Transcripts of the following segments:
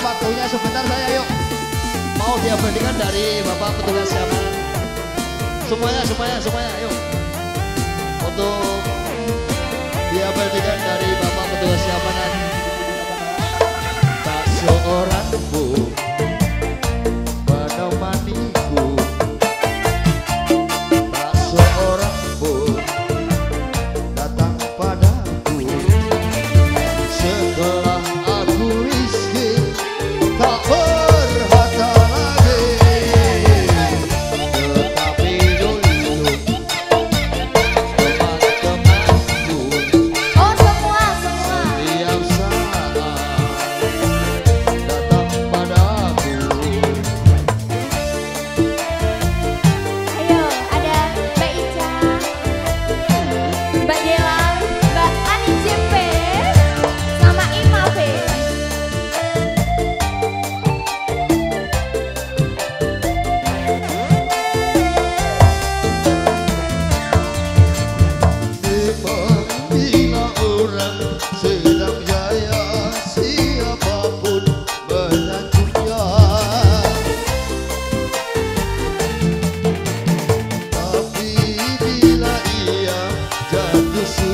waktunya sebentar saya yuk. Mau diabadikan dari bapak petugas siapa? Semuanya semuanya semuanya yuk. Untuk diabadikan dari bapak petugas siapa?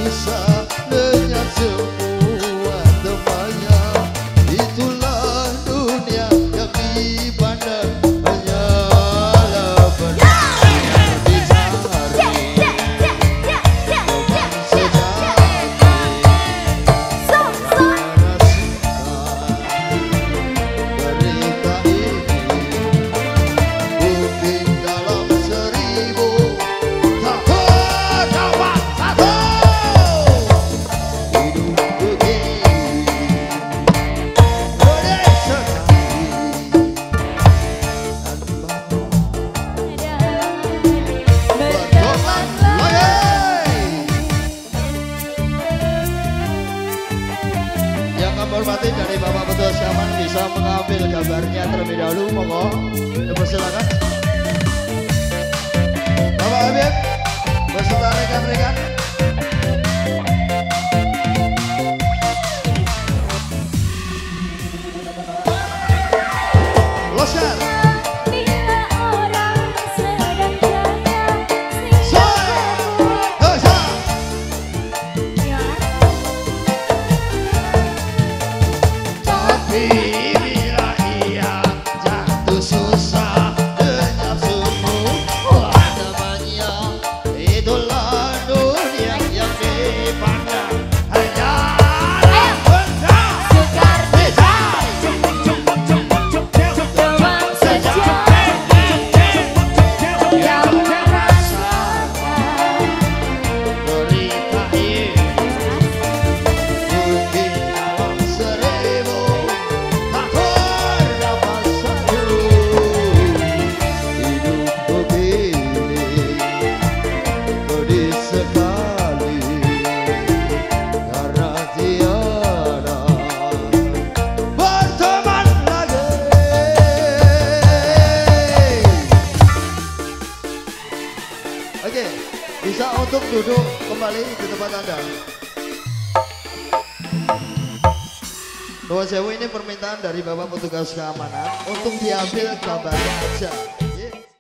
inside. bisa mengambil gambarnya terlebih dahulu monggo. Silakan. Bapak Habib beserta rekan-rekan. Loskan. Yeah. Oke, okay. bisa untuk duduk kembali di tempat Anda. Nuan Sewu ini permintaan dari Bapak Petugas Keamanan untuk diambil gambarnya aja.